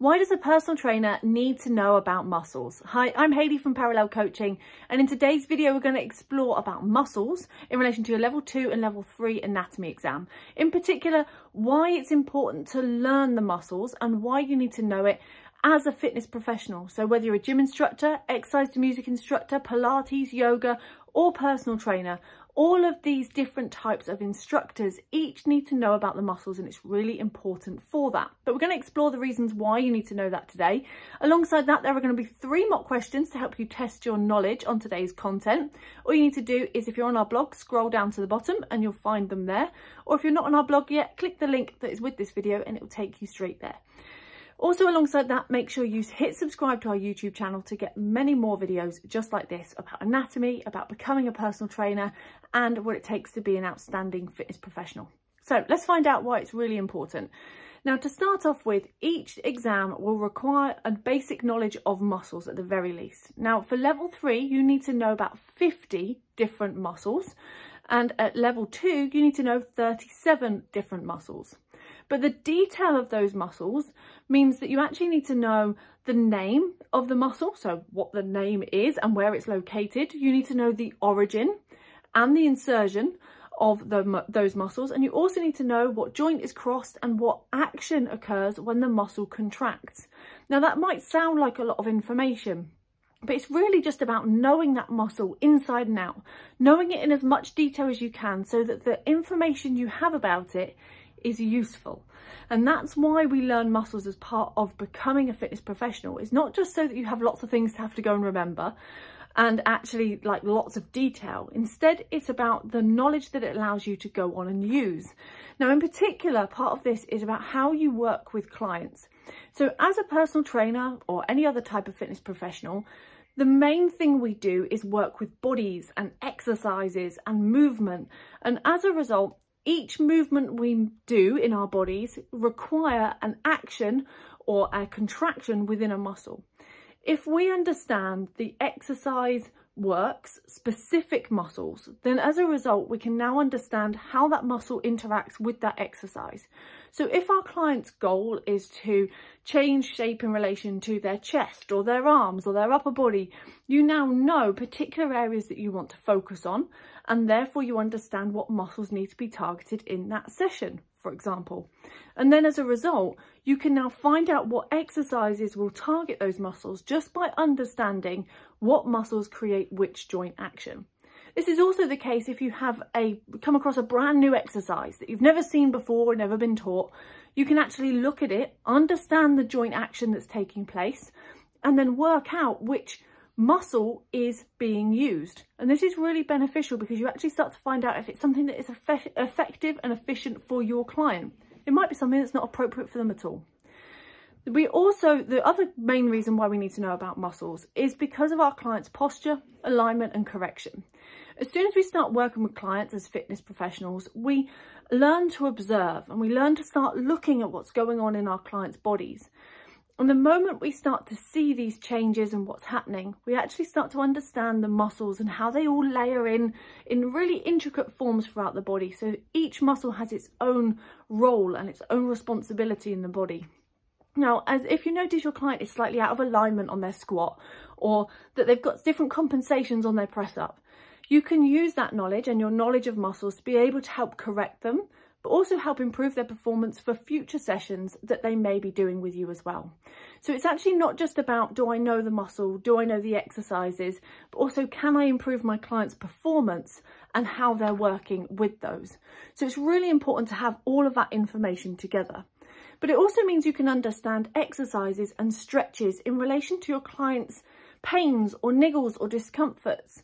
Why does a personal trainer need to know about muscles? Hi, I'm Hayley from Parallel Coaching and in today's video we're going to explore about muscles in relation to your level 2 and level 3 anatomy exam. In particular, why it's important to learn the muscles and why you need to know it as a fitness professional. So whether you're a gym instructor, exercise to music instructor, Pilates, yoga or personal trainer, all of these different types of instructors each need to know about the muscles and it's really important for that. But we're going to explore the reasons why you need to know that today. Alongside that, there are going to be three mock questions to help you test your knowledge on today's content. All you need to do is if you're on our blog, scroll down to the bottom and you'll find them there. Or if you're not on our blog yet, click the link that is with this video and it will take you straight there. Also alongside that, make sure you hit subscribe to our YouTube channel to get many more videos just like this about anatomy, about becoming a personal trainer and what it takes to be an outstanding fitness professional. So let's find out why it's really important. Now to start off with, each exam will require a basic knowledge of muscles at the very least. Now for level three, you need to know about 50 different muscles and at level two, you need to know 37 different muscles. But the detail of those muscles means that you actually need to know the name of the muscle, so what the name is and where it's located. You need to know the origin and the insertion of the, those muscles and you also need to know what joint is crossed and what action occurs when the muscle contracts. Now that might sound like a lot of information but it's really just about knowing that muscle inside and out, knowing it in as much detail as you can so that the information you have about it is useful. And that's why we learn muscles as part of becoming a fitness professional. It's not just so that you have lots of things to have to go and remember and actually like lots of detail. Instead, it's about the knowledge that it allows you to go on and use. Now, in particular, part of this is about how you work with clients. So as a personal trainer or any other type of fitness professional, the main thing we do is work with bodies and exercises and movement. And as a result, each movement we do in our bodies require an action or a contraction within a muscle. If we understand the exercise works specific muscles, then as a result, we can now understand how that muscle interacts with that exercise. So if our client's goal is to change shape in relation to their chest or their arms or their upper body, you now know particular areas that you want to focus on and therefore you understand what muscles need to be targeted in that session, for example. And then as a result, you can now find out what exercises will target those muscles just by understanding what muscles create which joint action. This is also the case if you have a come across a brand new exercise that you've never seen before or never been taught. You can actually look at it, understand the joint action that's taking place, and then work out which muscle is being used. And this is really beneficial because you actually start to find out if it's something that is effective and efficient for your client. It might be something that's not appropriate for them at all. We also, the other main reason why we need to know about muscles is because of our client's posture, alignment and correction. As soon as we start working with clients as fitness professionals, we learn to observe and we learn to start looking at what's going on in our clients' bodies. And the moment we start to see these changes and what's happening, we actually start to understand the muscles and how they all layer in in really intricate forms throughout the body. So each muscle has its own role and its own responsibility in the body. Now, as if you notice your client is slightly out of alignment on their squat or that they've got different compensations on their press up, you can use that knowledge and your knowledge of muscles to be able to help correct them, but also help improve their performance for future sessions that they may be doing with you as well. So it's actually not just about, do I know the muscle? Do I know the exercises? But also, can I improve my client's performance and how they're working with those? So it's really important to have all of that information together. But it also means you can understand exercises and stretches in relation to your client's pains or niggles or discomforts.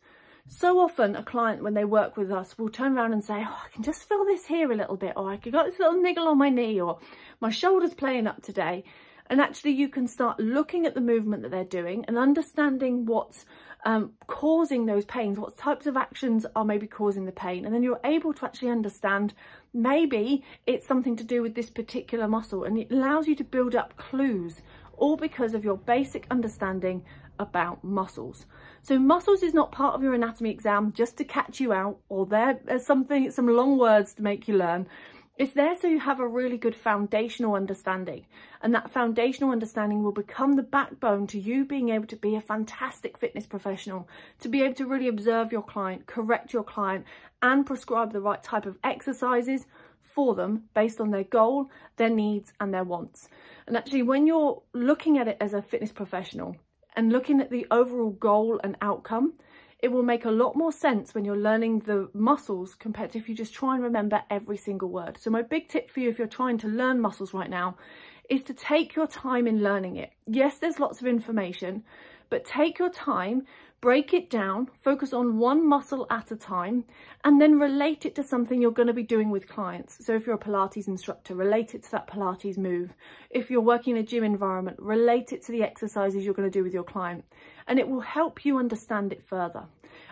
So often a client, when they work with us, will turn around and say, oh, I can just feel this here a little bit, or I got this little niggle on my knee, or my shoulder's playing up today. And actually you can start looking at the movement that they're doing and understanding what's um, causing those pains, what types of actions are maybe causing the pain. And then you're able to actually understand maybe it's something to do with this particular muscle and it allows you to build up clues all because of your basic understanding about muscles. So muscles is not part of your anatomy exam just to catch you out or there are something, some long words to make you learn. It's there so you have a really good foundational understanding and that foundational understanding will become the backbone to you being able to be a fantastic fitness professional, to be able to really observe your client, correct your client and prescribe the right type of exercises for them based on their goal, their needs and their wants. And actually when you're looking at it as a fitness professional and looking at the overall goal and outcome, it will make a lot more sense when you're learning the muscles compared to if you just try and remember every single word. So my big tip for you if you're trying to learn muscles right now is to take your time in learning it. Yes, there's lots of information, but take your time, break it down, focus on one muscle at a time, and then relate it to something you're going to be doing with clients. So if you're a Pilates instructor, relate it to that Pilates move. If you're working in a gym environment, relate it to the exercises you're going to do with your client. And it will help you understand it further.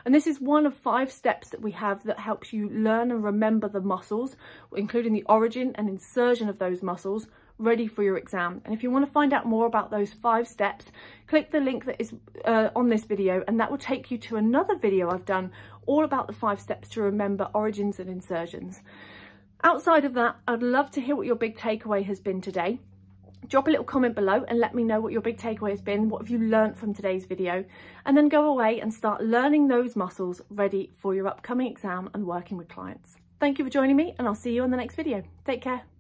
And this is one of five steps that we have that helps you learn and remember the muscles, including the origin and insertion of those muscles, ready for your exam. And if you want to find out more about those five steps, click the link that is uh, on this video and that will take you to another video I've done all about the five steps to remember origins and insertions. Outside of that, I'd love to hear what your big takeaway has been today. Drop a little comment below and let me know what your big takeaway has been. What have you learnt from today's video? And then go away and start learning those muscles ready for your upcoming exam and working with clients. Thank you for joining me and I'll see you on the next video. Take care.